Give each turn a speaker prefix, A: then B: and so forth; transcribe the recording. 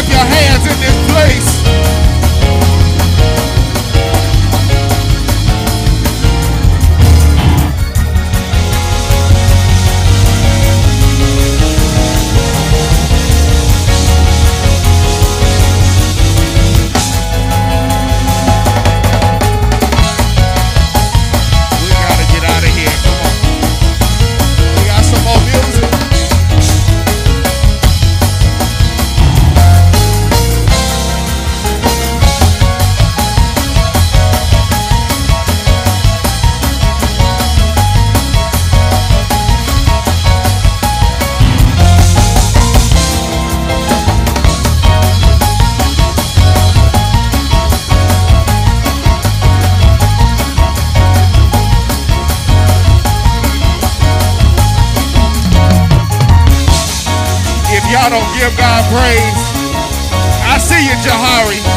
A: clap your hands in this place. Don't give God praise. I see you, Jahari.